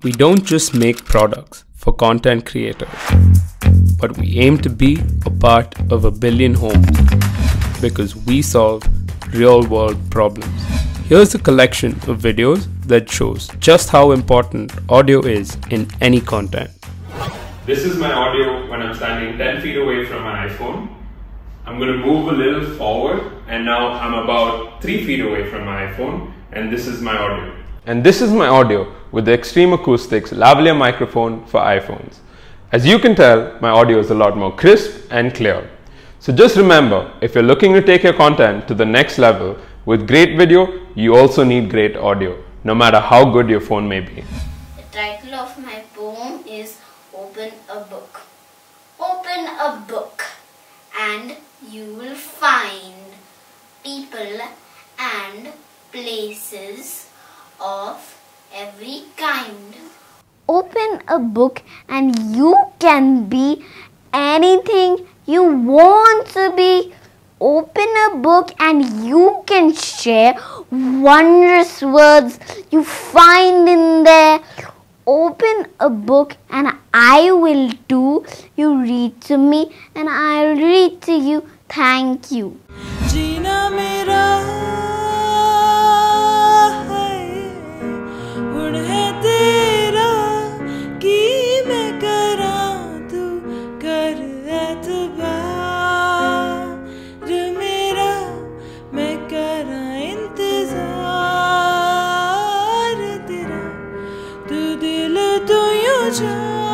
We don't just make products for content creators, but we aim to be a part of a billion homes because we solve real world problems. Here's a collection of videos that shows just how important audio is in any content. This is my audio when I'm standing 10 feet away from my iPhone. I'm going to move a little forward and now I'm about 3 feet away from my iPhone and this is my audio. And this is my audio with the Xtreme Acoustics lavalier microphone for iPhones. As you can tell, my audio is a lot more crisp and clear. So just remember, if you're looking to take your content to the next level with great video, you also need great audio, no matter how good your phone may be. The title of my poem is Open a Book. Open a book and you will find people and places of every kind. Open a book and you can be anything you want to be. Open a book and you can share wondrous words you find in there. Open a book and I will do. You read to me and I'll read to you. Thank you. Just.